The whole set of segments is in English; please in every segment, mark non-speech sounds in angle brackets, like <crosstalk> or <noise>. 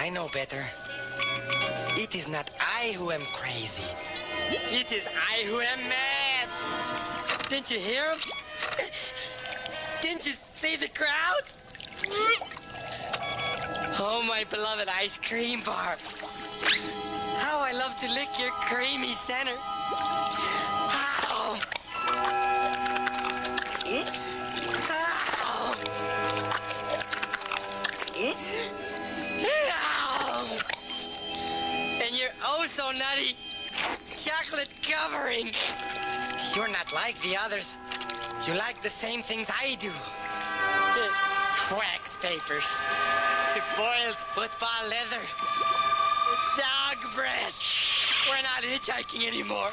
I know better. It is not I who am crazy. It is I who am mad. Didn't you hear him? Didn't you see the crowds? Oh, my beloved ice cream bar. How I love to lick your creamy center. Oh so nutty chocolate covering. You're not like the others. You like the same things I do. <laughs> Wax papers, boiled football leather, dog breath. We're not hitchhiking anymore.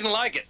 Didn't like it.